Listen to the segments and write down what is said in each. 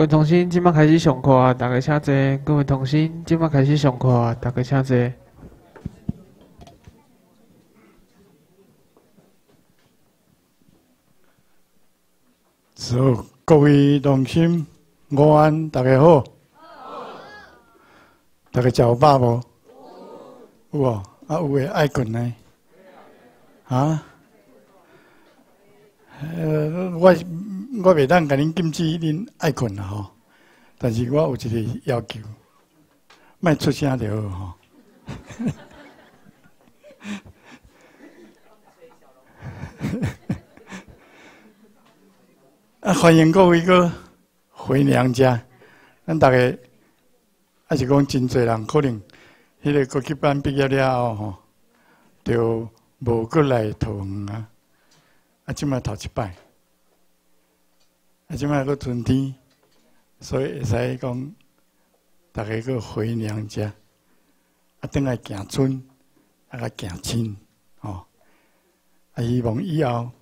各位同心，今麦开始上课啊！大家请坐。各位同心，今麦开始上课啊！大家请坐。所各位同心，午安，大家好。大家食饱无？有哦，啊有诶爱困呢？啊？呃，我。我袂当甲恁禁止恁爱困啦吼，但是我有一个要求，莫出声就好吼。啊，欢迎各位哥回娘家。咱大家还是讲真侪人可能迄个高级班毕业了后吼，就无过来投园啊。啊，即摆头一摆。啊，即摆个春天，所以会使讲，大家个回娘家，啊，等来行春，啊，个行亲，哦，啊，希望以后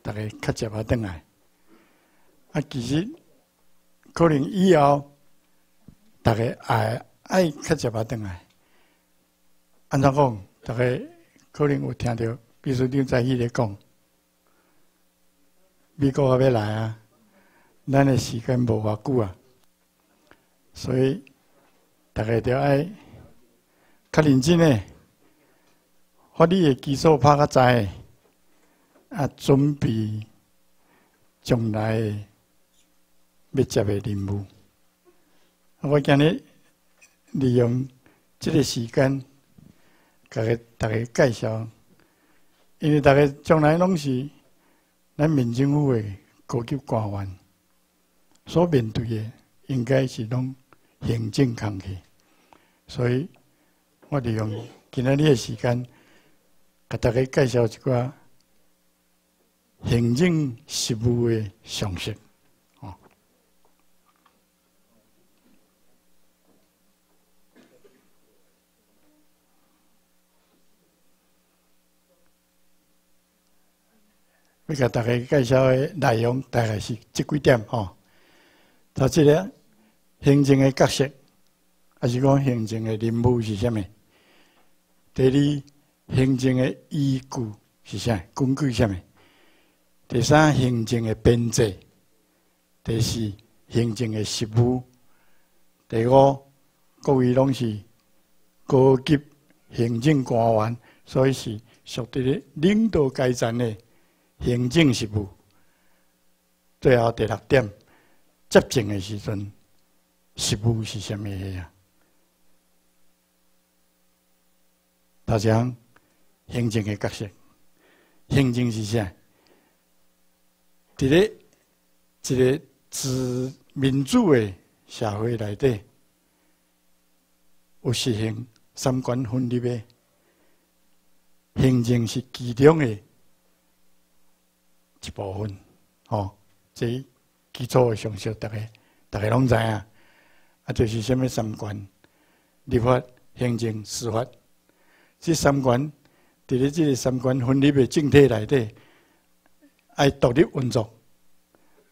大家较接啊，等来，啊，其实可能以后大家爱爱较接啊，等来，安怎讲？大家可能有听到，比如说你在迄个讲，美国还要来啊？咱的时间无偌久啊，所以大家要较认真诶，把你的基础拍较在，啊，准备将来要接的任务。我今日利用这个时间，给大家介绍，因为大家将来拢是咱民政府的高级官员。所面对的应该是拢行政工作，所以我利用今仔日的时间，给大家介绍一个行政事务的常识。哦，要给大家介绍的内容大概是这几点哦。他这个行政的角色，还是讲行政的任务是虾米？第二，行政的依据是啥？根据虾米？第三，行政的编制；第四，行政的实务；第五，各位拢是高级行政官员，所以是属于领导阶层的行政事务。最后第六点。执政的时阵，实务是虾米呀？大家行政的角色，行政是啥？伫咧一个自民主的社会内底，有实行三权分立的，行政是其中的一部分。哦，这。基础的常识，大家大家拢知啊，啊，就是什么三权：立法、行政、司法。这三权伫咧这个三权分立的政体内底，爱独立运作，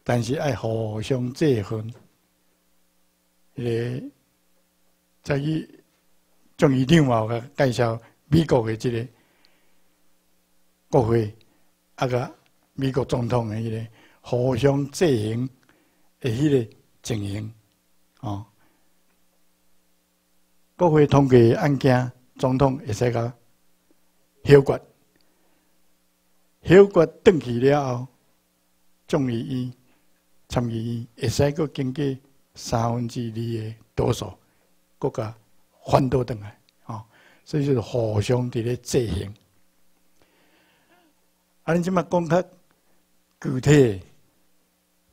但是爱互相制衡。诶，在于众议院嘛，个介绍美国的这个国会，啊个美国总统的迄个互相制衡。诶，迄个情形，哦，国会通过案件，总统会使个表决，表决登记了后，众议院、参议院会使个经过三分之二的多数，国家反倒登来，哦，所以就是互相伫咧制衡。啊，你即马讲较具体，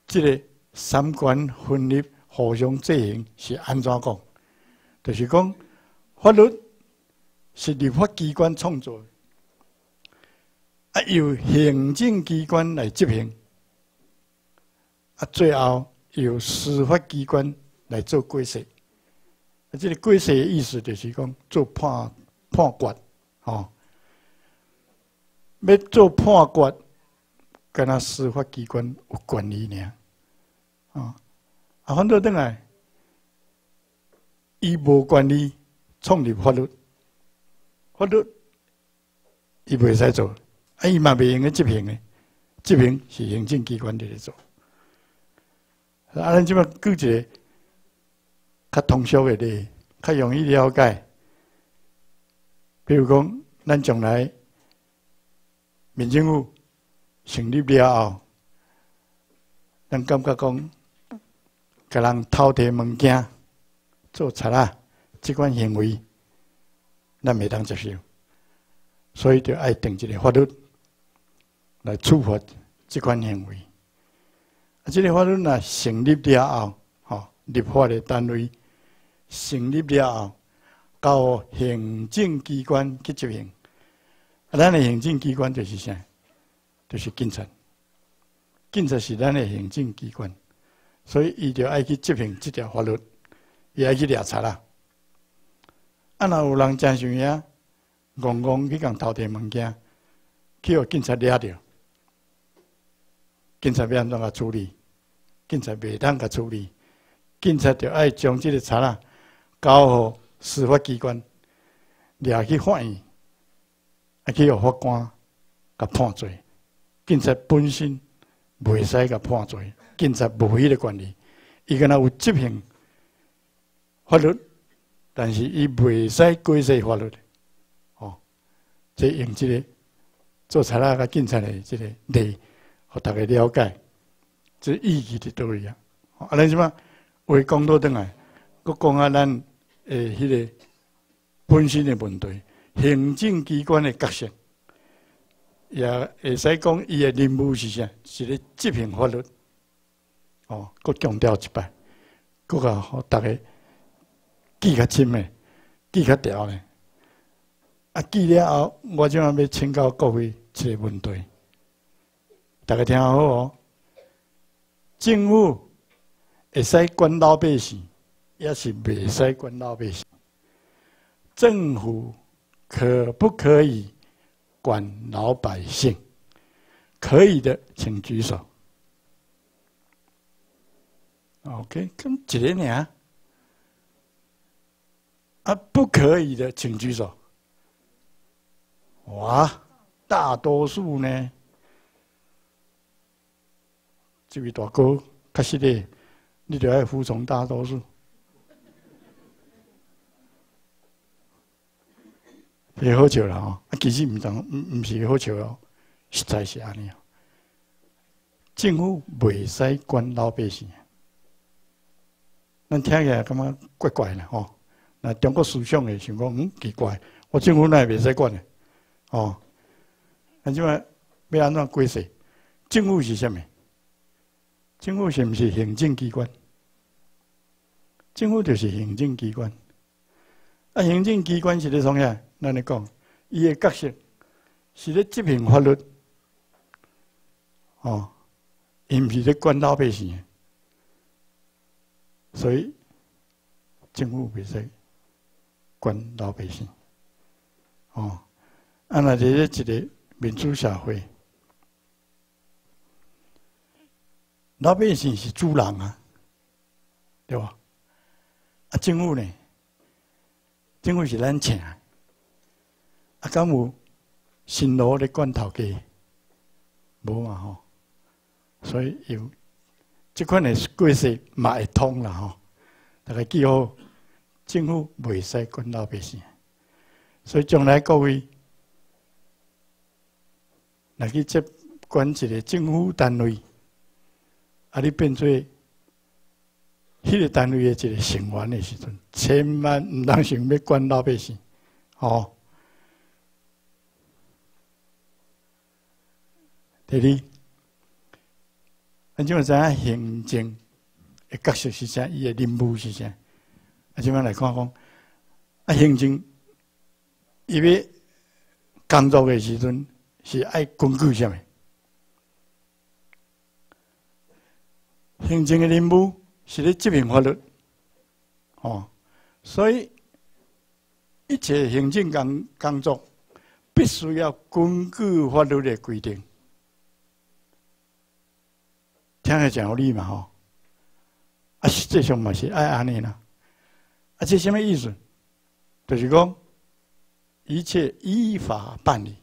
即个。三权分立、互相制衡是安怎讲？就是讲法律是立法机关创作，啊由行政机关来执行，啊最后由司法机关来做解释。啊，这个解释的意思就是讲做判判决，哦，要做判决，跟那司法机关有关系呢。啊，啊，反倒等来，伊无管理创立法律，法律伊袂使做，啊，伊嘛袂用个执行诶，执行是行政机关伫咧做。啊，咱即摆举一个较通俗诶例，较容易了解。比如讲，咱将来民政府成立了后，咱感觉讲。甲人偷摕物件、做贼啊，即款行为，咱袂当接受，所以就爱定一个法律来处罚即款行为。啊，即个法律若成立了后，吼，立法的单位成立了后，交行政机关去执行。啊，咱的行政机关就是啥？就是警察。警察是咱的行政机关。所以，伊就爱去执行这条法律，伊爱去调查啦。啊，若有人真想呀，戆戆去共偷摕物件，去互警察抓着，警察要安怎个处理？警察袂当个处理，警察就爱将这个贼啦交互司法机关，抓去法院，啊去互法官甲判罪。警察本身袂使甲判罪。警察无迄个权利，伊敢若有执行法律，但是伊袂使过世法律。哦，即用即个做查拉甲警察的即个例，互大家了解，即意义伫倒位啊。啊，咱即嘛话讲倒转来，佮讲下咱诶迄个本身的问题，行政机关的角色，也会使讲伊的任务是啥？是咧执行法律。哦，搁强调一摆，搁甲互逐个记较深诶，记较牢诶。啊，记了后，我即样要请教各位一个问题，大家听好哦。政府会使管老百姓，也是袂使管老百姓。政府可不可以管老百姓？可以的，请举手。OK，跟一个呢？啊，不可以的，请举手。哇，大多数呢？这位大哥，确实的，你就要服从大多数。别好笑了哦！啊，其实唔当，唔唔是好笑哦，实在是安尼哦。政府未使管老百姓。咱听起来感觉怪怪的吼，那中国思想的想讲，嗯，奇怪，我政府那也袂使管的，哦，那即嘛要安怎规则？政府是虾米？政府是毋是行政机关？政府就是行政机关。啊，行政机关是咧从啥？咱咧讲，伊的角色是咧执行法律，哦，伊毋是咧管老百姓。所以，政府袂使管老百姓。哦，啊，那这是一个民主社会，老百姓是主人啊，对吧？啊，政府呢？政府是咱请，啊，敢有新罗咧管头家？无嘛吼，所以有。这款的规则嘛会通啦吼，大家记好，政府袂使管老百姓，所以将来各位，来去接管一个政府单位，啊，你变做迄个单位诶一个成员的时阵，千万毋当想要管老百姓，吼。第二。咱即么知影行政的角色是啥？伊的任务是啥？啊，即么来看讲，啊，行政伊要工作的时阵是爱根据啥物？行政的任务是咧执行法律，哦，所以一切行政工工作必须要根据法律的规定。听下讲理嘛吼，啊，实际上嘛是爱安尼啦。啊，这什么意思？就是讲一切依法办理，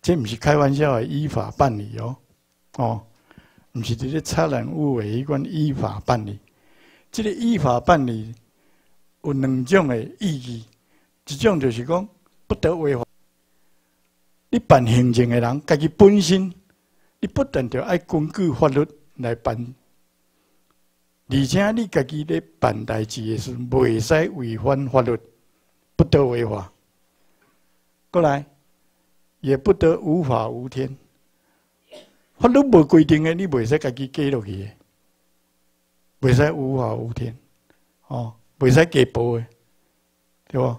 这不是开玩笑的依法办理哦，哦，不是这些差人物为一关依法办理。这个依法办理有两种的意义，一种就是讲不得违法。你办行政的人，家己本身，你不但要爱根据法律来办。而且你家己咧办代志的时，袂使违反法律，不得违法。过来，也不得无法无天。法律无规定的，你袂使家己加落去的，袂使无法无天，哦，袂使加补的，对无？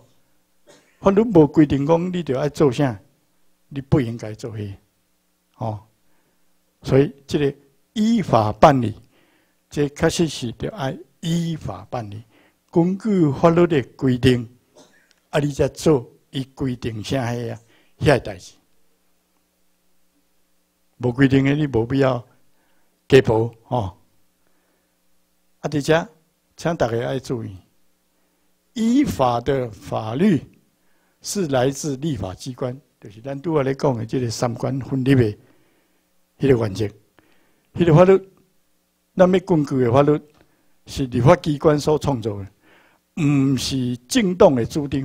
法律无规定讲你着爱做啥，你不应该做些，哦。所以，这个依法办理。这确实是要按依法办理，根据法律的规定，啊，你再做伊规定啥个啊，遐代志。无规定的，你无必要给补哦。啊，伫遮，请大家爱注意，依法的法律是来自立法机关，就是咱拄下咧讲的这个三观分立的迄个原则，迄个法律。那么根据的法律是立法机关所创造的，毋是政党的主张。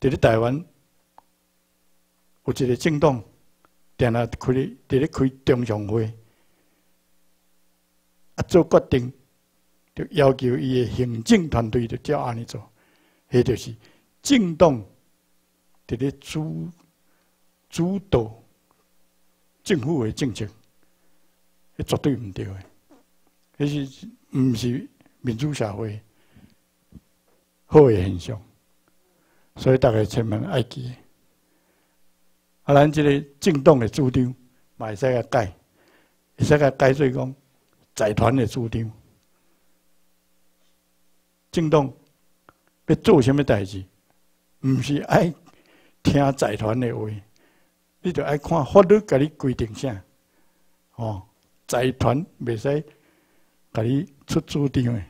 伫咧台湾有一个政党，定下开伫咧开中常会，啊做决定，就要求伊的行政团队就照安尼做，迄就是政党伫咧主主导政府的政策。绝对毋对诶！迄是毋是民主社会好诶现象，所以大家千万爱记。啊，咱即个政党诶主张，嘛会使甲改，会使甲改做讲财团诶主张。政党要做什么代志，毋是爱听财团诶话，你就爱看法律甲你规定啥，哦。财团袂使甲你出主张诶，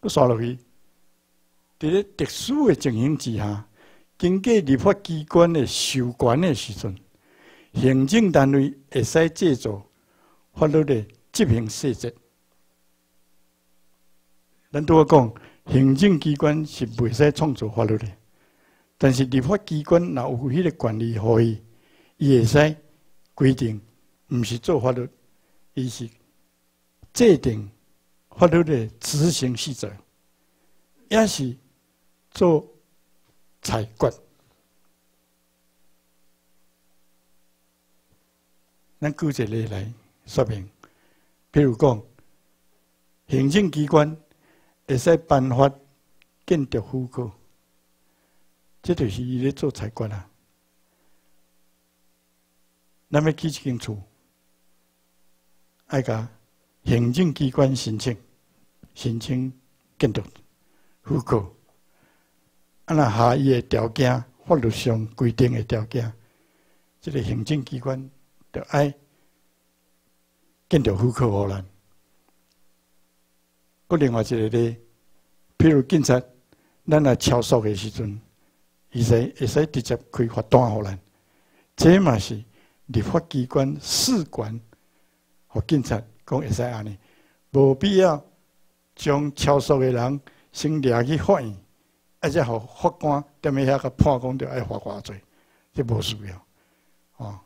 搁刷落去。伫咧特殊诶情形之下，经过立法机关诶授权诶时阵，行政单位会使制作法律诶执行细则。咱拄啊讲，行政机关是袂使创造法律诶，但是立法机关若有迄个权利，可以，伊会使。规定毋是做法律，伊是制定法律的执行细则，也是做裁决。咱举一个例来说明，比如讲，行政机关会使颁发建筑许可，这就是伊咧做财官啊。咱要起一间厝，爱甲行政机关申请，申请建筑许可。啊，那下伊的条件，法律上规定的条件，这个行政机关就爱建筑许可互咱。搁另外一个咧，譬如警察，咱来超速的时阵，伊使会使直接开罚单互咱，这嘛是。立法机关事关和警察讲会使安尼，无必要将超速的人先抓去法院，而且互法官踮喺遐个判讲着爱罚偌济，这无需要。哦，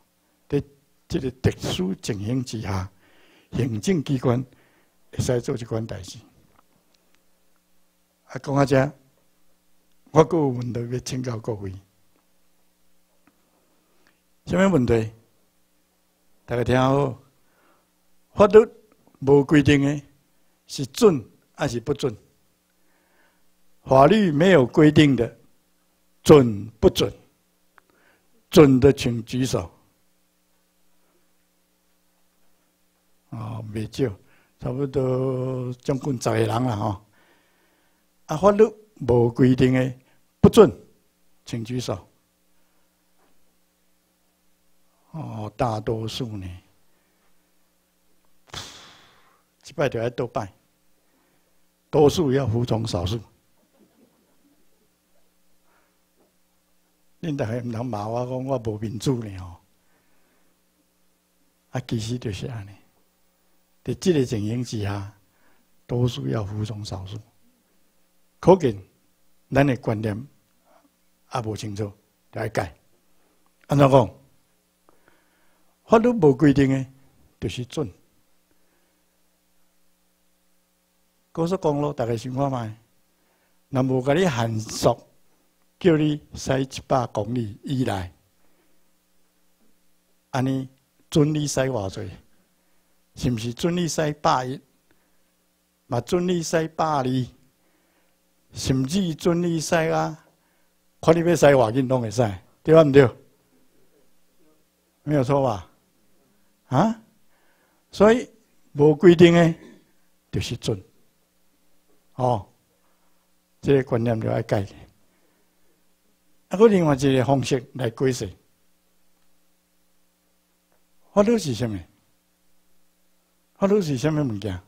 在这个特殊情形之下，行政机关会使做这款代志。啊，讲下遮，我个有问题要请教各位，什么问题？大家听好，法律无规定的，是准还是不准？法律没有规定的，准不准？准的请举手。啊，未少，差不多将近十个人了哈。啊，法律无规定的，不准，请举手。哦，大多数呢，一拜就要多拜，多数要服从少数。恁大家毋通骂我讲我无民主呢吼，啊，其实就是安尼。在这个情形之下，多数要服从少数，可见咱的观念也无清楚，要改。安怎讲？法律无规定的，就是准。高速公路，大概想看卖，若无甲你限速，叫你驶一百公里以内，安尼准你驶偌济？是毋是准你驶百一？嘛准你驶百二？甚至准你使啊？看你要驶偌紧拢会使，对啊毋对？没有错吧？啊？所以无规定的，就是准。哦，这个观念就要改。啊，个另外一个方式来解释，法律是什么？法律是什么物件？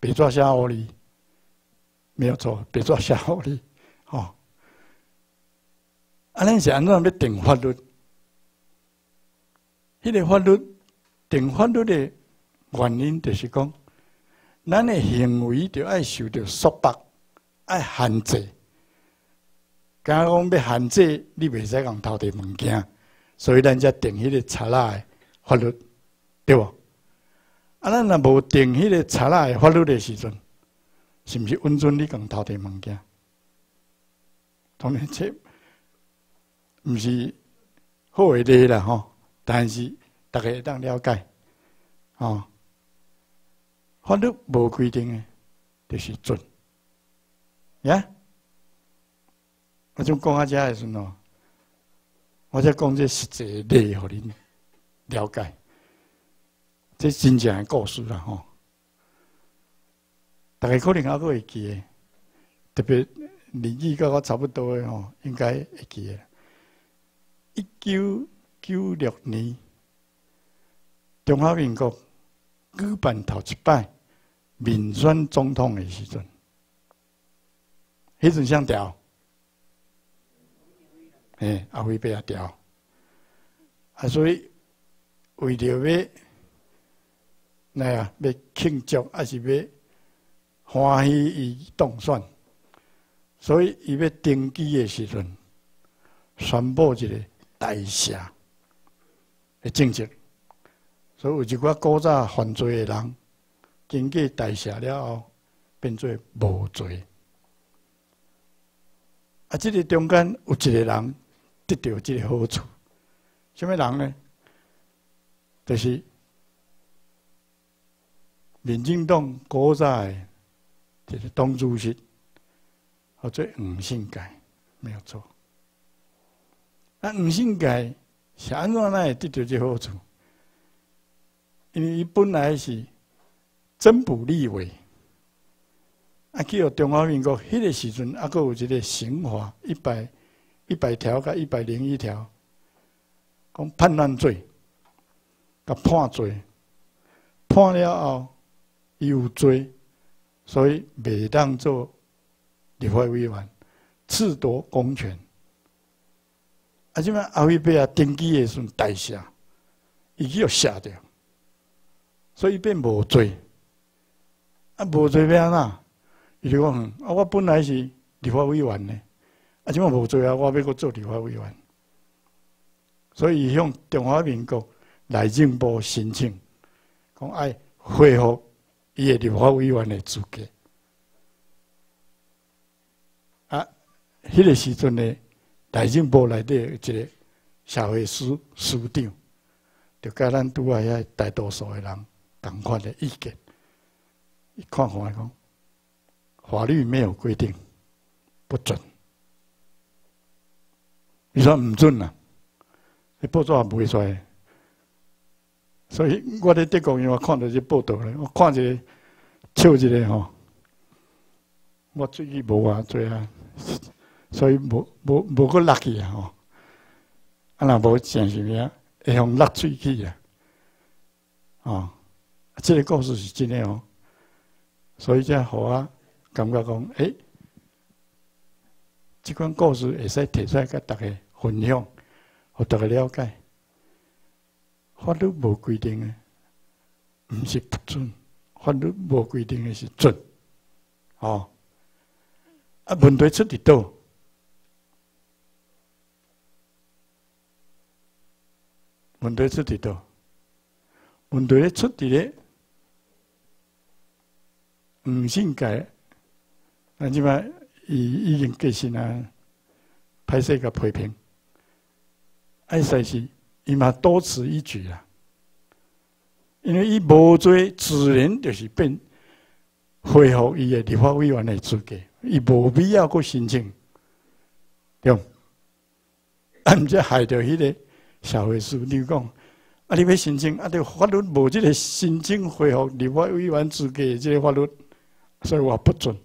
别抓瞎狐狸，没有错，别抓瞎狐狸。哦，啊，恁是安怎要定法律？迄个法律定法律的原因，就是讲。咱的行为就爱受到束缚，爱限制。假如讲要限制，你袂使讲偷摕物件，所以咱才定迄个查拉的法律，对无？啊，咱若无定迄个查拉的法律的时阵，是毋是允准你讲偷摕物件？当然这毋是好诶例啦吼，但是大家会当了解，哦。法律无规定的，就是准。呀，我就讲下这的时喏，我在讲这实际例，互恁了解。这真正的故事啦，吼。大概可能还阁会记的，特别年纪跟我差不多的吼，应该会记的。一九九六年，中华民国。举办头一摆民选总统的时阵，迄阵想调，哎，阿辉被阿调，啊，所以为了要那样要庆祝，还是要欢喜伊当选，所以伊要登基的时阵，宣布一个大赦的政策。所以有一寡古早犯罪的人，经过代赦了后，变做无罪。啊，这个中间有一个人得到这个好处，什么人呢？就是民进党古早的就是党主席，或者吴姓改，没有错。那吴姓改是安怎来得到这好处？因为伊本来是增补立委，啊，去到中华民国迄个时阵，啊，佫有一个刑法一百一百条甲一百零一条，讲叛乱罪，甲判罪，判了后有罪，所以每当做立法委员，褫夺公权。啊，即摆阿伟伯啊登基的时阵代下，伊去要下掉。所以变无罪，啊无罪变安怎？伊就讲，啊我本来是立法委员呢，啊即摆无罪啊，我要搁做立法委员。所以向中华民国内政部申请，讲爱恢复伊的立法委员的资格。啊，迄个时阵呢，财政部内底一个社会司司长，就甲咱拄啊遐大多数的人。同款的意见，一看看来讲，法律没有规定不准。你说唔准啊？你报纸也不会出来。所以我在德国因为看到这报道咧，我看一个笑一个吼，我最近无啊做啊，所以无无无个落去啊吼，啊那无正是咩？会用落水去啊，哦。这个故事是真的哦，所以才好啊感觉讲，诶，这款故事会使提出来甲大家分享，互大家了解。法律无规定的，毋是不准；法律无规定的是准。哦，啊，问题出伫倒？问题出伫倒？问题出伫咧毋信改，那即摆伊已经决心啊，拍摄个批评，爱使是伊嘛多此一举啦，因为伊无做，自然就是变恢复伊的立法委员的资格，伊无必要去申请，对，毋则害着迄个社会事，你讲。啊！你要申请啊？这法律无这个申请恢复立法委员资格这个法律，所以话不准，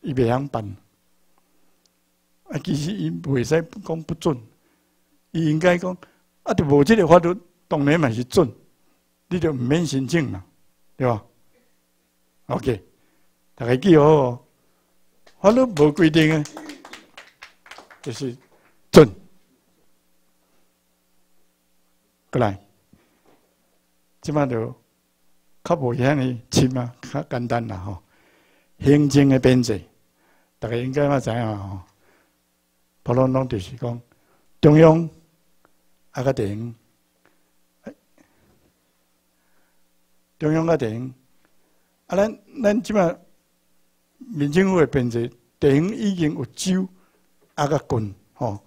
伊袂晓办。啊，其实伊袂使讲不准，伊应该讲啊，就无这个法律，当然嘛是准，你就毋免申请嘛，对吧？OK，大家记好哦，法律无规定啊，就是准，过来。即马就较无遐尼深啊，较简单啦吼。行政的编制，大家应该嘛知影吼。普通拢就是讲中央啊个地方，中央个地方啊，咱咱即马民政府的编制，地方已经有州啊个郡吼，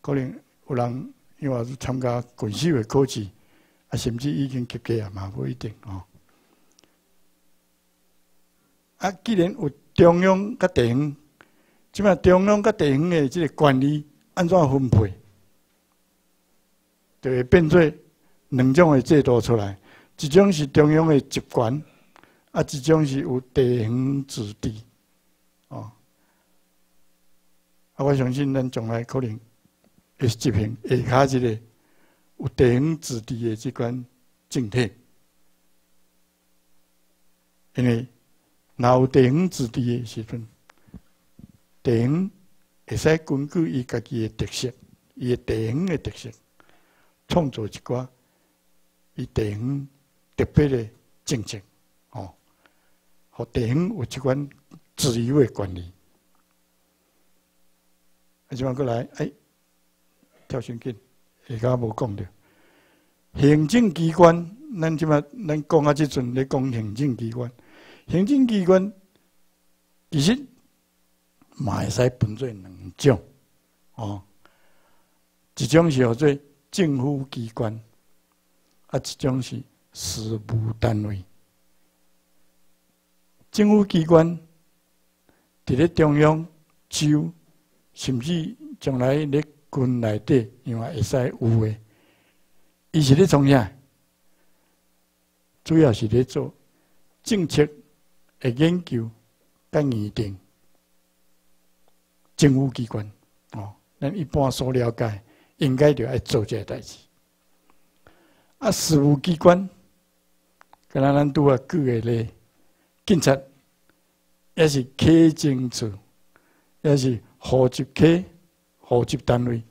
可能有人因为是参加郡市的考试。啊，甚至已经及格啊，嘛不一定哦。啊，既然有中央甲地方，即嘛中央甲地方的即个管理安怎分配，就会变做两种的制度出来。一种是中央的集权，啊，一种是有地方自治。哦，啊，我相信咱将来可能会执行下骹一个。有地方自治的这款政体，因为若有地方自治的时阵，地方会使根据伊家己的特色，伊的地方的特色，创造一寡伊地方特别的政策，哦，互地方有一款自由的管理。啊，即摆过来，哎，跳先紧。而家无讲着，行政机关，咱即马咱讲啊，即阵咧讲行政机关，行政机关其实嘛会使分做两种，哦，一种是叫做政府机关，啊，一种是事务单位。政府机关伫咧中央、州，甚至将来咧。军内底，因为会使有诶，伊是咧从啥？主要是咧做政策诶研究、甲拟定。政府机关哦，咱一般所了解，应该就爱做这代志。啊，事务机关，敢若咱拄啊举诶咧，警察，也是科政处，也是户籍科。户籍单位，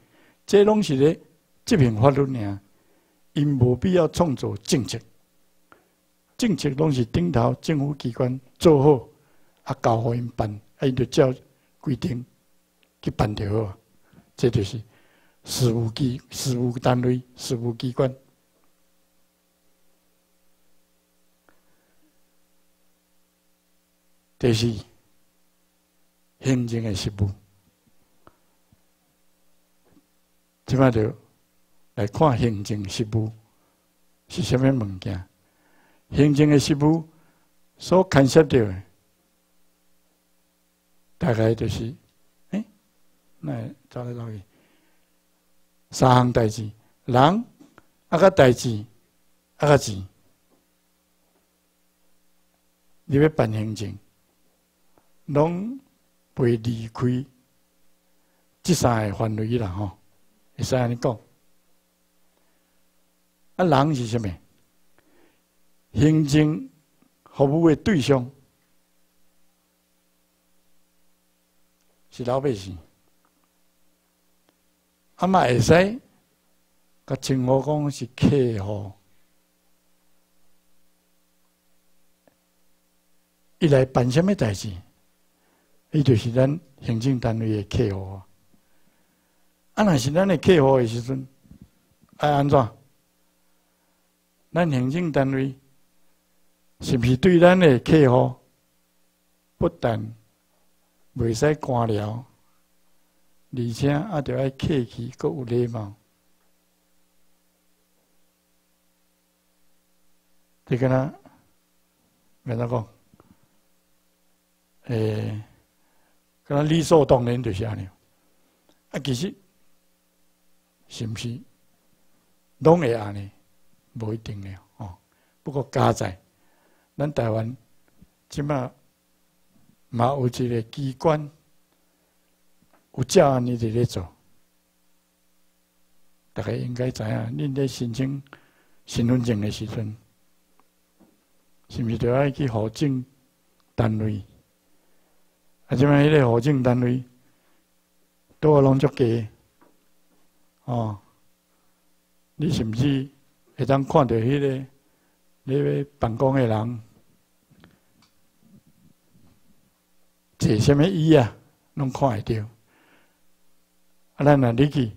这拢是咧执行法律尔，因无必要创造政策。政策拢是顶头政府机关做好，啊交互因办，啊伊就照规定去办就好。这就是事务机、事务单位、事务机关，这是行政的事务。即摆就来看行政事务是虾米物件？行政的事务所牵涉到的，大概就是，哎，那走来走去，三项代志：人、啊个代志、啊个钱。你要办行政，拢袂离开这三个范围啦，吼。会使安尼讲，啊，人是虾米？行政服务的对象是老百姓，啊嘛会使甲称呼讲是客户，伊来办什么代志？伊就是咱行政单位的客户啊。啊，若是咱的客户的时阵，爱安怎？咱行政单位是毋是对咱的客户不但袂使官僚，而且啊，着爱客气，阁有礼貌？这个呢，跟他讲，诶，跟他理所当然就是安尼。啊，其实是毋是拢会安尼？无一定了哦。不过加在咱台湾，即马嘛有一个机关有照安尼伫咧做，大家应该知影，恁咧申请身份证的时阵。是毋是着爱去户政单位？啊，即摆迄个户政单位，都有拢足低哦。你是毋是会当看到迄个你要办公的人坐什么椅啊？拢看会着。啊，咱若入去，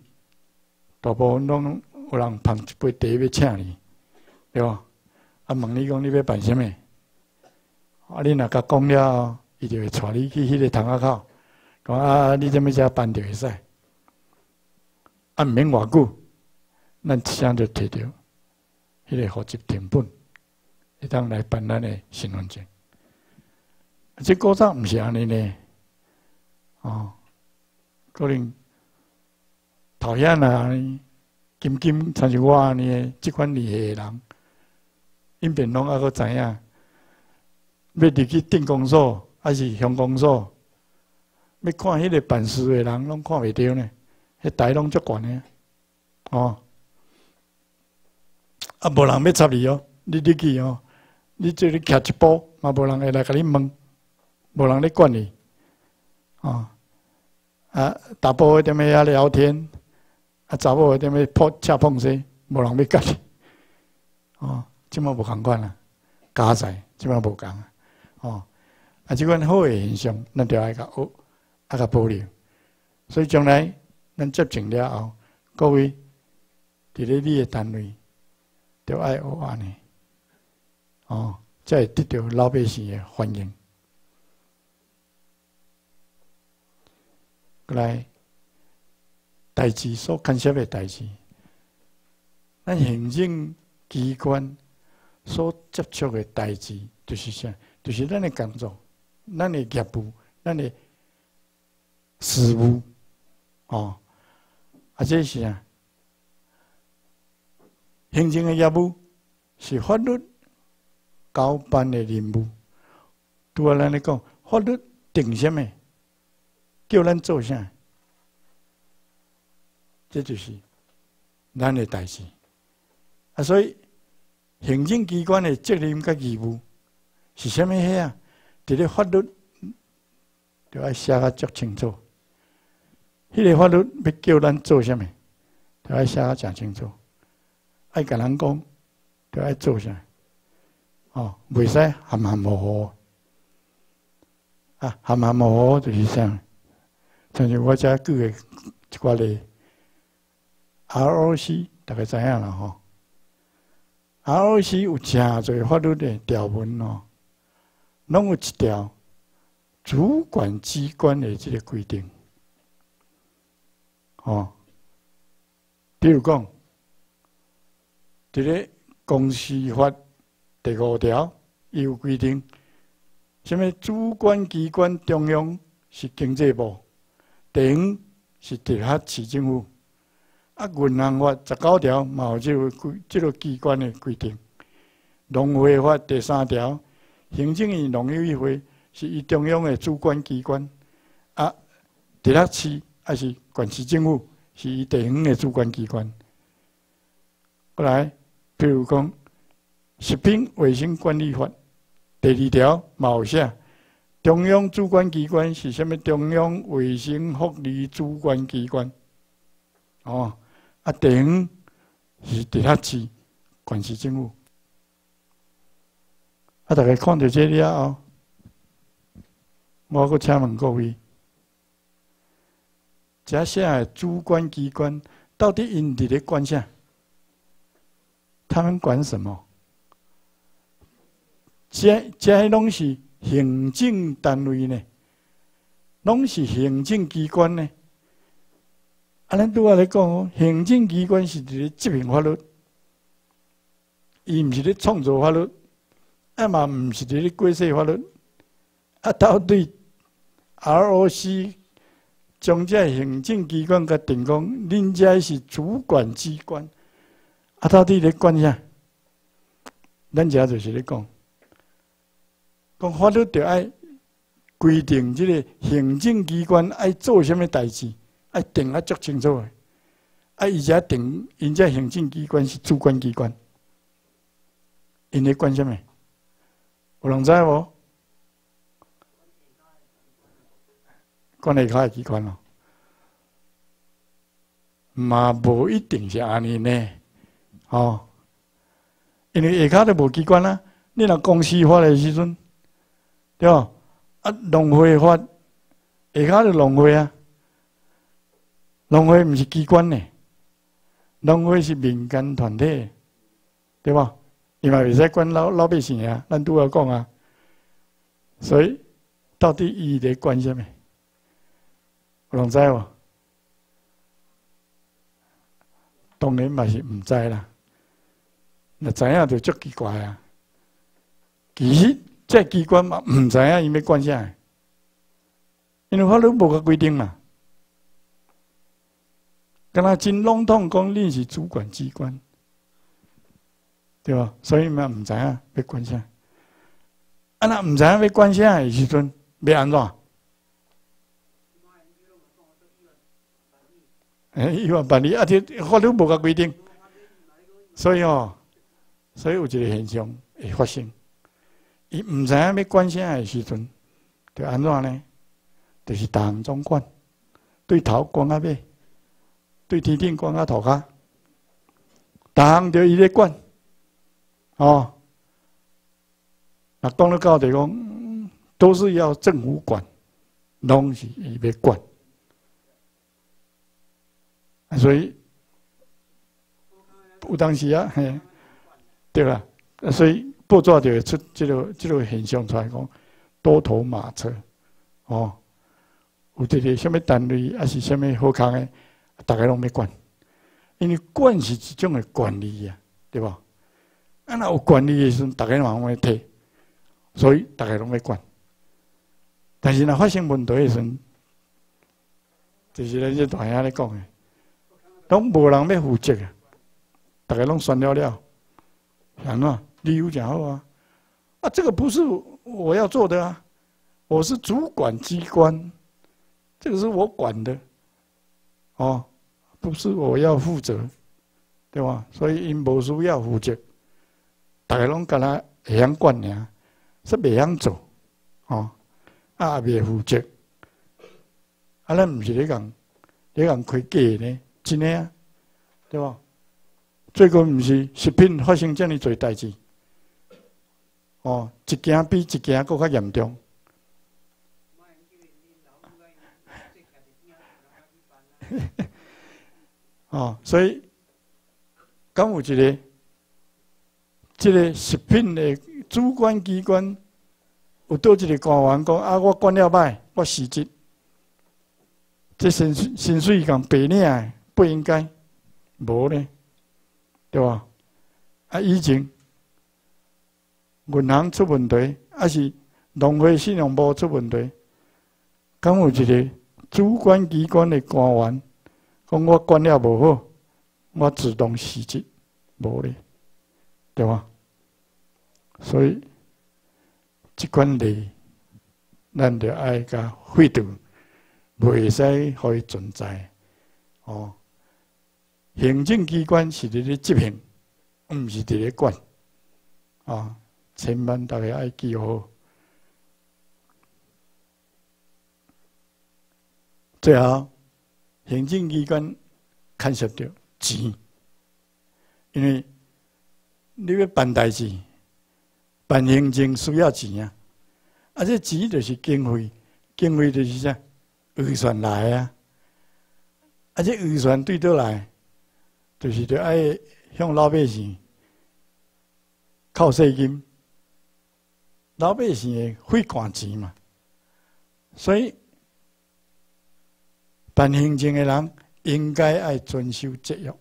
大部分拢有人捧一杯茶要请你，对吧？啊！问你讲你要办什么？啊！你若甲讲了，伊就会带你去迄个堂口，讲啊！你怎么才办就会使？啊！毋免偌久，咱一声就摕着迄个户籍成本，会当来办咱的身份证。这古早毋是安尼呢？哦，可能讨厌啊！金金像是我安尼即款厉害的人。因便拢还阁知影，要入去镇公所还是乡公所，要看迄个办事的人拢看袂着呢，迄台拢足悬呢，哦，啊无人要插你哦，你入去哦，你这里徛一步，嘛无人会来甲你问，无人咧管你，哦，啊，大埔在踮遐聊天，啊，查某在踮碰恰碰死，无人要甲你，哦。即马无共款啦，加在即马无共啊，哦，啊，即款好诶现象，咱着爱甲学，爱甲保留。所以将来咱接诊了后，各位伫咧你诶单位，着爱学安尼，哦，才会得到老百姓诶欢迎。过来，代志所干涉诶代志，咱行政机关。所接触的代志就是啥？就是咱的工作、咱的业务、咱的事务，哦，啊，这是啊，行政的业务是法律交办的任务。拄啊，咱咧讲法律定什么，叫咱做啥？这就是咱的代志啊，所以。行政机关的责任甲义务是虾米遐啊？伫咧法律就要写个足清楚。迄个法律要叫咱做虾米，就要写个讲清楚。爱甲人讲，就要做啥？哦，袂使含含糊糊。啊，含含糊糊就是啥？像是我遮举个一寡例，ROC 大概知影了吼。？R.O.C. 有真侪法律的条文哦，拢有一条主管机关的这个规定哦。比如讲，这个公司法第五条有规定，什么主管机关中央是经济部，第五是地下市政府。啊，银行法十九条嘛有这个规，这个机关的规定。农会法第三条，行政院农业委会是以中央的主管机关。啊，第六市还是管市政府是以地方的主管机关。过来，譬如讲，食品卫生管理法第二条有写，中央主管机关是虾米？中央卫生福利主管机关。哦，啊，顶是地下市管市政府。啊，大家看到这里啊，我阁请问各位，这些主管机关到底因伫咧管啥？他们管什么？这这拢是行政单位呢，拢是行政机关呢。啊，咱拄仔咧讲，行政机关是伫咧执行法律，伊毋是咧创造法律，啊嘛毋是伫咧规设法律。啊，到底 ROC 将这行政机关甲定讲，恁遮是主管机关，啊，到底咧管啥？咱遮就是咧讲。讲法律就爱规定，这个行政机关爱做什么代志，爱定啊足清楚的。啊，而且定，人家行政机关是主管机关，因咧管什么？有人知无？管下骹的机关咯，嘛无一定是安尼呢。哦，因为下骹都无机关啊，你若公司发的时阵。对吧？啊，农会发下骹是农会啊，农会毋是机关呢，农会是民间团体，对吧？因为袂使管老老百姓啊，咱拄要讲啊，所以到底伊在管什么？有人知无？当然嘛是毋知啦，那知影就足奇怪啊，其实。这机关嘛，唔知影伊要管啥，因为法律无个规定嘛。跟他真笼统讲，你是主管机关，对吧？所以嘛，唔知影要管啥。啊，那唔知影要管啥的时阵，要安怎？哎，伊万办理，啊，这法律无个规定，所以哦，所以有一个现象会发生。伊毋知影要管啥诶时阵，就安怎呢？就是党总管，对头管到尾，对天顶管到头骹，党就伊咧管，哦。那讲了到底讲，都是要政府管，拢是伊要管，所以有当时啊，嘿，对啦，所以。报纸就会出这个这个现象出来，讲多头马车，哦，有这个什么单位，还是什么好康的，大家拢要管，因为管是一种的管理呀，对吧？啊，那有管理的时候，大家往往退，所以大家拢要管。但是呢，发生问题的时候，就是咱这大兄咧讲的，拢无人要负责啊，大家拢算了了，安怎？理由讲好啊，啊，这个不是我要做的啊，我是主管机关，这个是我管的，哦，不是我要负责，对吧？所以因无需要负责，大家拢跟他会晓管呢，是袂晓做，哦，啊袂负责，啊，咱毋是咧讲咧讲开假呢，真诶啊，对吧？最近毋是食品发生这么多代志。哦，一件比一件更较严重。哦，所以讲有一个，这个食品的主管机关有多一个官员讲啊，我管了歹，我辞职。这薪薪水讲白领不应该，无呢，对吧？啊，以前。银行出问题，还是农会信用部出问题？敢有一个主管机关的官员讲我管了无好，我自动辞职，无咧，对吧？所以即款例，咱着爱甲废除，袂使互伊存在。哦，行政机关是伫咧执行，毋是伫咧管。啊，千万大家爱记好。最后，行政机关牵涉到钱，因为你要办代志、办行政需要钱啊。啊，这钱就是经费，经费就是啥？预算来啊。啊，这预算对倒来，就是着爱向老百姓靠税金，老百姓会管钱嘛，所以。办行政的人应该爱遵守节约，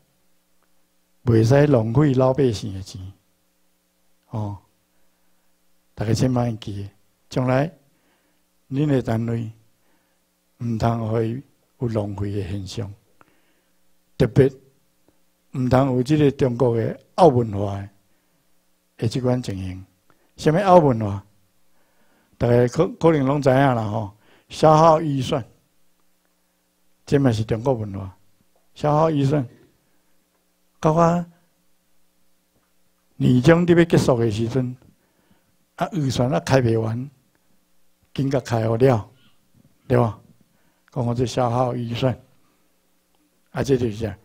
袂使浪费老百姓的钱。哦，大家千万记，将来恁的单位毋通会有浪费的现象，特别毋通有即个中国的奥文化的即款情形。什么奥文化？大家可可能拢知影啦吼，消耗预算。这嘛是中国文化，消耗预算，到啊，年终你要结束的时阵，啊预算啊开不完，紧甲开好了，对吧？讲我这消耗预算，啊，这就是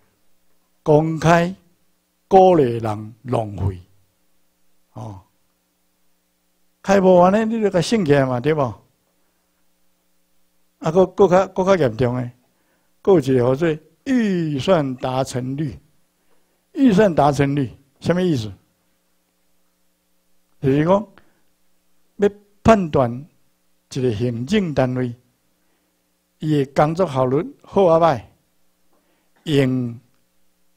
公开鼓励人浪费，哦，开不完呢，你就甲省起来嘛，对不？啊，搁搁较搁较严重诶。够结合做预算达成率，预算达成率什么意思？就是讲要判断一个行政单位伊的工作效率好啊歹，用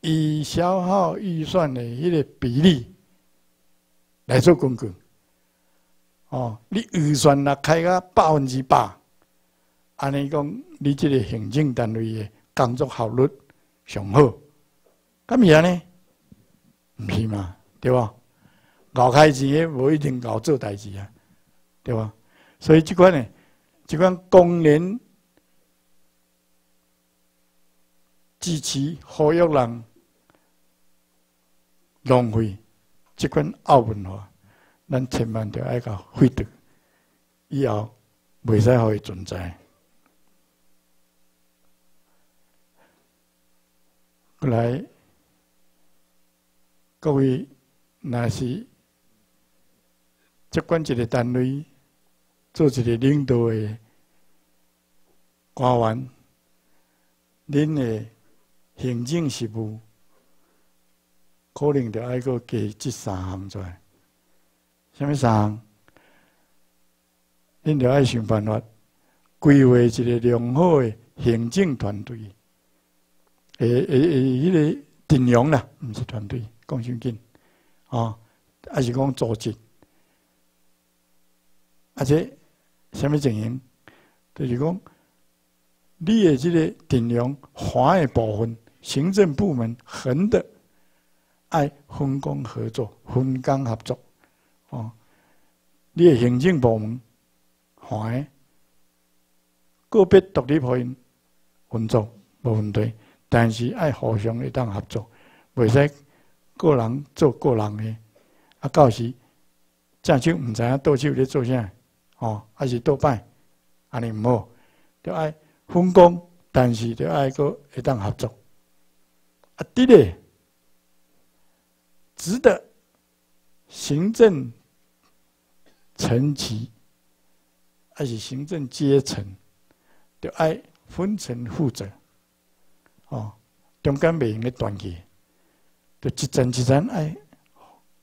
以消耗预算的迄个比例来做工具。哦，你预算若开个百分之百。安尼讲，你这个行政单位的工作效率上好，咁咪安尼？唔是嘛？对吧？搞开钱无一定搞做代志啊，对吧？所以这款呢，这款工人支持好育人浪费，这款奥文化，咱千万要爱搞会得，以后未使互伊存在。来，各位，那是接管一个单位，做一个领导的官员，恁的行政事务可能就爱个加这三项出来。什么三项？恁就爱想办法规划一个良好的行政团队。诶诶诶，迄个阵容啦，毋是团队，讲伤紧，哦，还是讲组织，而且什么情形？就是讲，你的这个阵容环的部分，行政部门横的爱分工合作、分工合作，哦，你的行政部门环个别独立部门运作无问题。但是爱互相一当合作，袂使个人做个人的，啊，到时正手毋知影倒手咧做啥，哦，还是倒摆，安尼毋好，着爱分工，但是着爱个一当合作，啊，对咧，值得行政层级，还是行政阶层，着爱分层负责。哦，中间袂用咧断去，就一层一层爱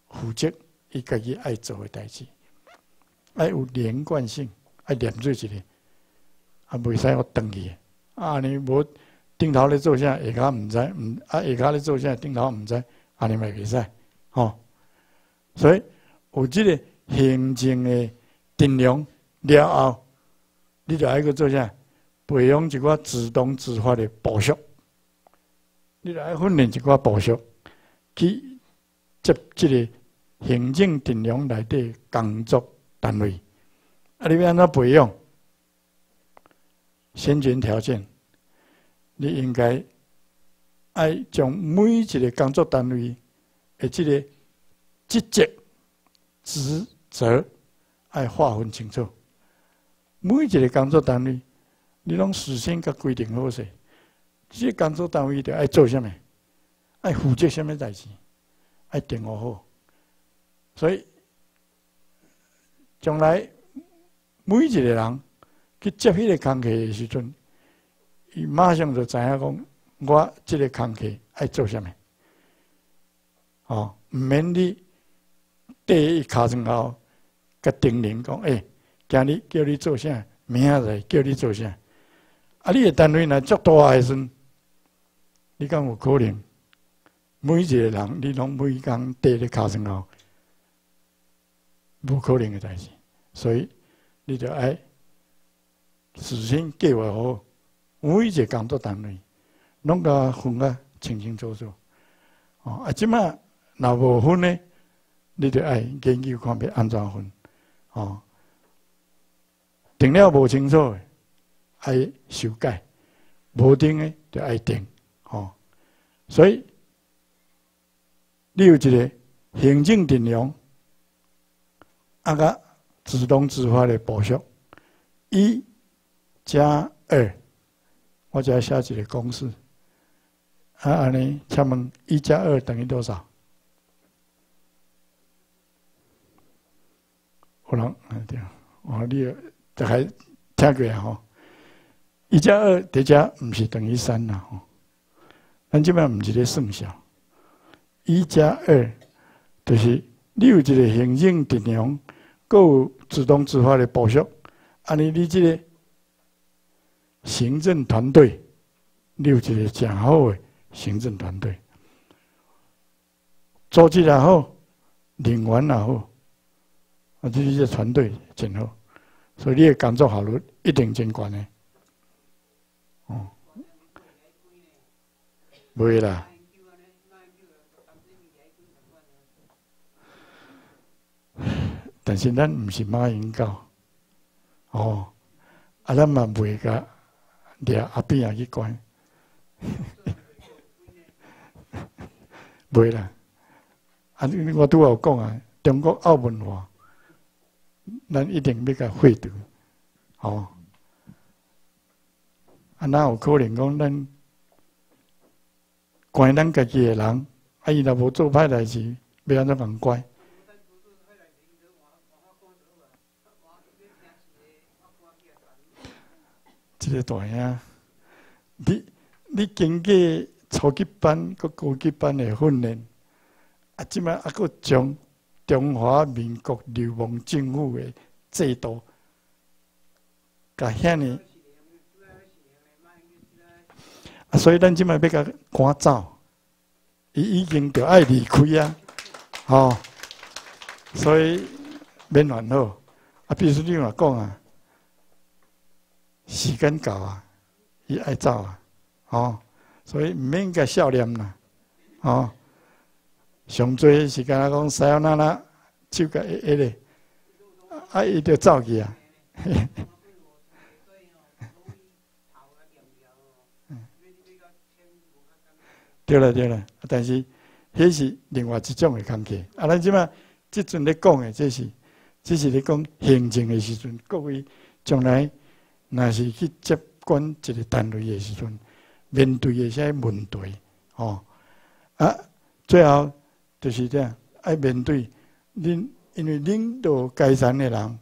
负责伊家己爱做诶代志，爱有连贯性，爱连做一个，啊，袂使我断去。啊，你无顶头咧做啥，下骹毋知，毋啊下骹咧做啥，顶头毋知，安尼咪袂使，吼。所以有即个行政诶阵容了后，你就爱去做啥？培养一寡自动自发的部署。你来训练一寡部署，去接这个行政阵容内底工作单位。啊，你要安怎培养？先决条件，你应该爱将每一个工作单位的这个职责职责爱划分清楚。每一个工作单位，你拢事先甲规定好势，这工作单位着爱做啥物，爱负责啥物代志，爱定好好。所以将来每一个人去接迄个工课的时阵，伊马上就知影讲，我即个工课爱做啥物。哦，毋免你第一卡上后，甲叮咛讲，诶，今日叫你做啥，明仔载叫你做啥。啊，你的单位若足大诶时阵，你敢有可能？每一个人，你拢每工第一卡上后，无可能诶代志。所以，你就爱事先计划好，每一个工作单位，拢甲分啊清清楚楚。哦，啊，即摆。若无分呢，你就爱研究看要安怎分，哦，定了无清楚的，爱修改；无定的就爱定，所以你有一个行政阵容，啊个自动自发的步数，一加二，我就要写一个公式。啊，安尼，请问一加二等于多少？有人啊对，哦，你大概听过吼，一加二叠加毋是等于三啦吼，咱即摆毋是咧算数，一加二就是你有一个行政阵容，有自动自发的部署，安尼你即个行政团队，你有一个正好的行政团队，组织也好，人员也好。啊，这些团队真好，所以你的工作效率一定真高的。会啦。但是咱毋是马云教，哦，啊，咱嘛袂甲掠阿扁也去管，袂啦。啊，我拄有讲啊，中国奥文化。咱一定要甲会读，哦，啊，哪有可能讲咱怪咱家己的人，啊，伊若无做歹代志，要安怎讲怪？这个大兄，你你经过初级班、个高级班的训练，啊，即摆啊佫将。中华民国流亡政府的制度，甲遐尼，所以咱即摆要甲赶走，伊已经着爱离开啊，吼，所以免烦恼，啊，必须你话讲啊，时间到啊，伊爱走啊，吼，所以毋免甲笑脸啦，吼。上最是干那讲西安那那手甲一一咧，啊伊就走去啊。对了对了，但是迄是另外一种的工课。啊，咱即马即阵咧讲的，这是这是咧讲行政的时阵，各位将来若是去接管一个单位的时阵，面对的些问题，哦啊，最后。就是这样，爱面对领，因为领导该产的人，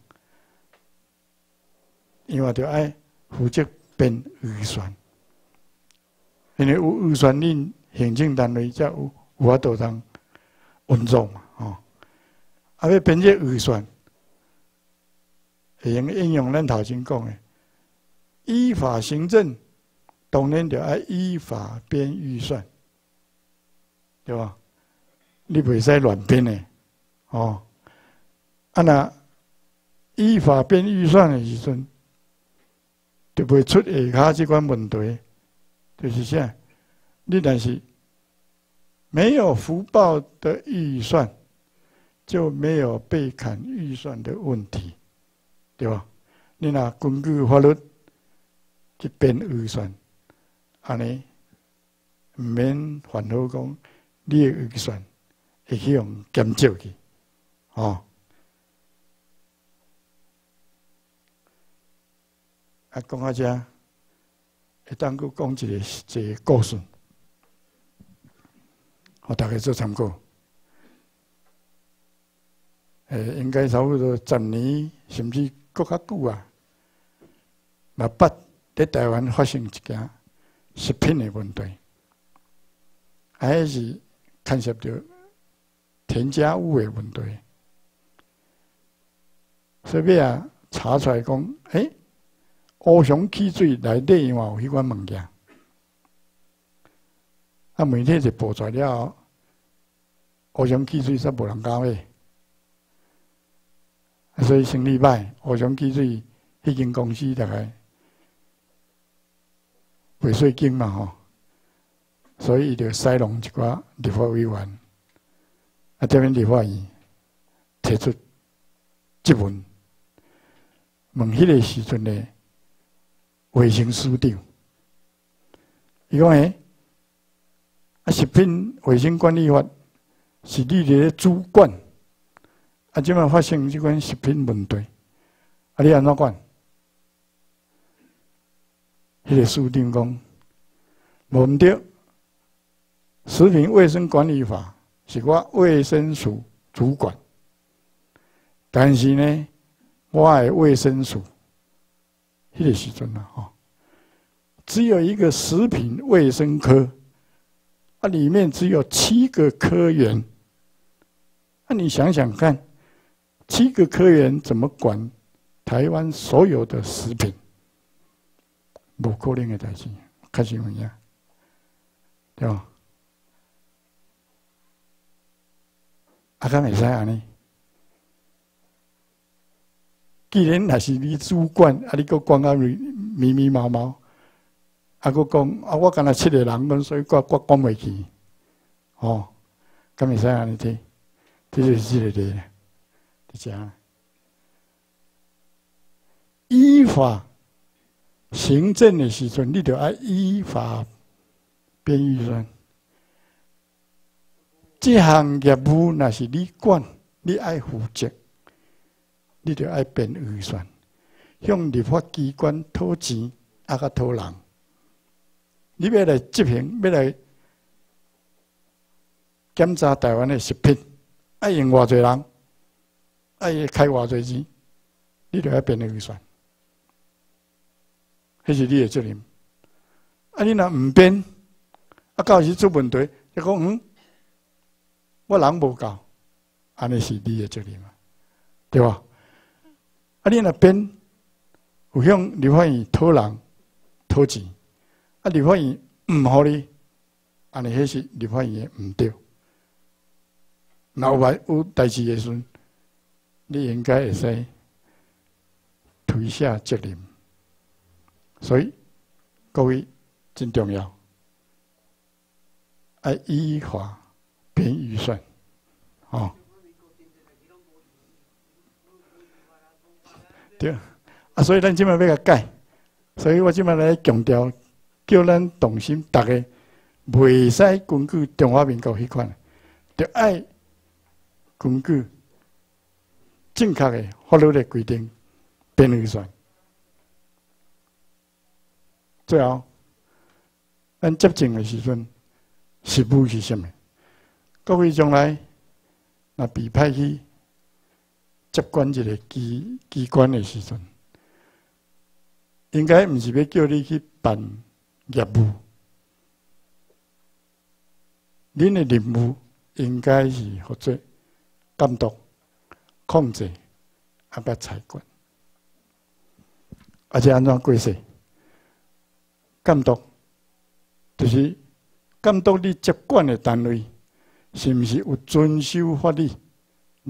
因为就爱负责编预算，因为有预算，恁行政单位才有有法度通运作嘛，吼。啊，要编这预算，会用应用咱头先讲的依法行政，当然着爱依法编预算，对吧？你袂使乱编的，哦，啊那依法编预算的时阵，就会出下卡这款问题，就是啥？你但是没有福报的预算，就没有被砍预算的问题，对吧？你拿根据法律去编预算，啊，你免烦恼讲你的预算会去用减少去，哦。啊，讲阿姐，会当佫讲一个一个故事。我大概做参考。诶，应该差不多十年，甚至佫较久啊。六八在台湾发生一件食品的问题，还是牵涉到添加物的问题。所以啊，查出来讲，诶，乌熊汽水内底有迄款物件，啊，媒体就报出来了，乌熊汽水煞无人敢买。所以生理歹，乌熊汽水迄间公司大概未税金嘛吼，所以伊就塞拢一寡立法委员，啊，这边立法院提出质问，问迄个时阵的卫生司长，伊讲诶，啊，食品卫生管理法是你的主管。啊！即摆发生即款食品问题，啊！你安怎管？迄个书长讲，无对，食品卫生管理法是我卫生署主管，但是呢，我的卫生署，迄个时阵啊，吼，只有一个食品卫生科，啊，里面只有七个科员，那你想想看。七个科员怎么管台湾所有的食品？无可能的代志，开始问呀，对吧？啊，敢会使安尼？既然还是你主管，啊，你个管啊密密密麻麻，啊，个讲啊，我干那七个人，所以我我管袂起，哦，敢会使安尼听？这就是这个的。讲依法行政的时阵，你就爱依法编预算。这项业务那是你管，你爱负责，你就爱编预算，向立法机关讨钱，啊个讨人。你要来执行，要来检查台湾的食品，爱用偌济人？爱开偌侪钱，你就要编个预算，迄是你的责任。啊，你若毋编，啊，到时出问题，就讲嗯，我人无够，安尼是你的责任嘛，对吧？啊，你若编，有向立法院讨人讨钱，啊，立法院毋好你，安尼迄是立法院毋对。老板有代志的时阵。你应该会使推卸责任，所以各位真重要，要依法编预算，哦。对，啊，所以咱今麦要甲改，所以我今麦来强调，叫咱同心，大家袂使根据中华民国迄款，就爱根据。正确的法律的规定编预算，最后咱接近的时阵，实务是什么？各位将来那被派去接管一个机机关的时阵，应该毋是要叫你去办业务，恁的任务应该是或者监督。控制，啊，甲裁管，而且安怎规则？监督就是监督你接管的单位，是毋是有遵守法律？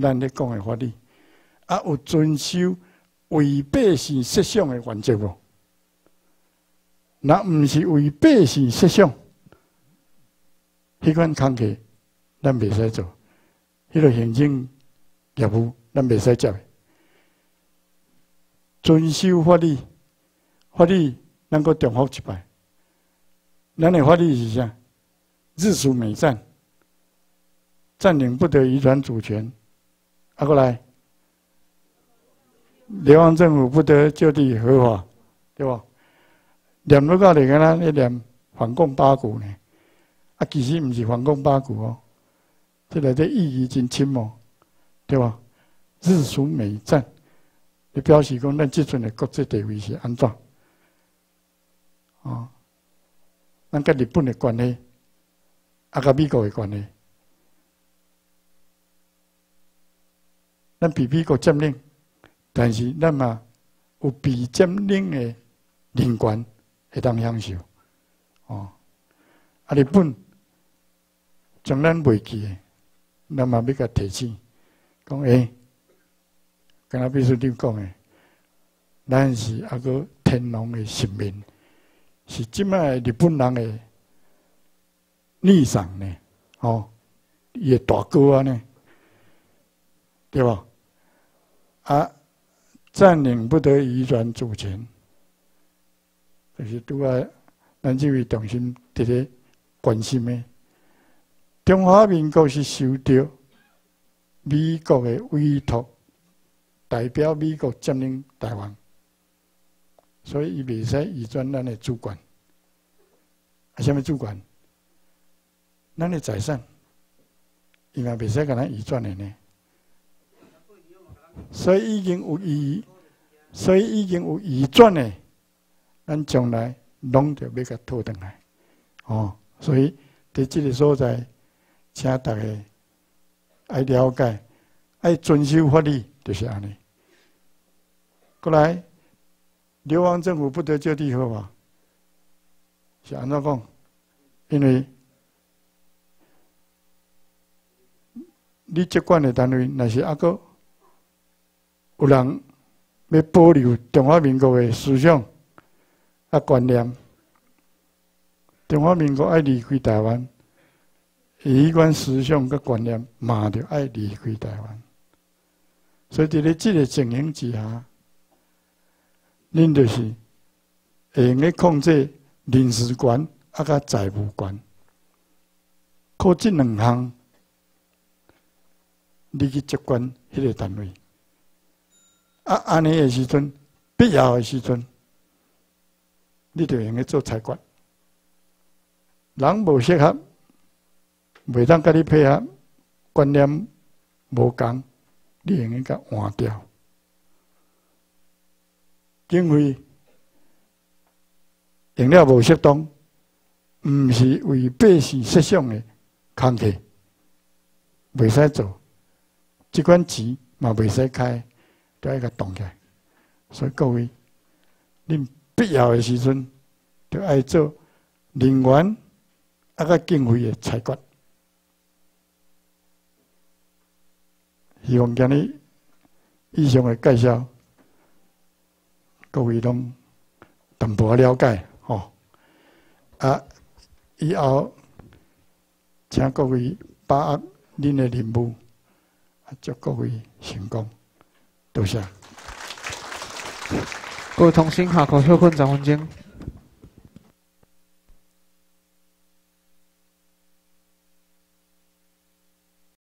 咱咧讲的法律，啊，有遵守为百姓设想的原则无？那毋是为百姓设想，迄款工课咱袂使做，迄个行政业务。咱袂使接，遵守法律，法律能够重复一摆。咱的法律是啥？日属美战，占领不得移转主权。啊，过来，流亡政府不得就地合法对无？念要到嚟个咧，念反共八股呢？啊，其实毋是反共八股哦，这内底意义真深哦，对吧？日苏美战，你表示讲咱即阵的国际地位是安怎？啊，咱跟日本的关系，啊，甲美国的关系，咱比美国占领，但是咱嘛有比占领的人权会当享受，哦，啊，日本将咱未记的，咱嘛要甲提醒，讲诶。跟他秘书长讲诶，咱是阿个天皇诶神明，是即卖日本人诶逆上呢，哦，伊诶大哥啊呢，对吧？啊，占领不得移转主权，就是拄啊，咱这位同心伫咧关心诶，中华民国是受到美国诶委托。代表美国占领台湾，所以伊未使移转咱的主权。啊，什么主权？咱的财产，伊嘛未使甲咱移转的呢。所以已经有移，所以已经有移转的，咱将来拢着要甲拖转来。哦，所以伫即个所在，请大家爱了解，爱遵守法律，就是安尼。过来，流亡政府不得就地合法，是安怎讲？因为你接管的单位，那是阿哥有人要保留中华民国的思想啊观念，中华民国爱离开台湾，以款思想跟观念嘛，就爱离开台湾。所以，在咧这个情形之下。恁就是会用咧控制人事权啊，甲财务权，靠即两项，你去接管迄个单位。啊，安尼诶时阵，必要诶时阵，你就用咧做裁决。人无适合，未当甲你配合，观念无共，你用咧甲换掉。因为用了无适当，毋是为百姓设想的工课，袂使做。即款钱嘛未使开，都要甲动起来。所以各位，恁必要的时阵，就爱做人员啊个经费的裁决。希望今日以上的介绍。各位拢淡薄了解吼，啊，以后请各位把握恁的任务，祝各位成功，多谢。各位同心下课休困十分钟。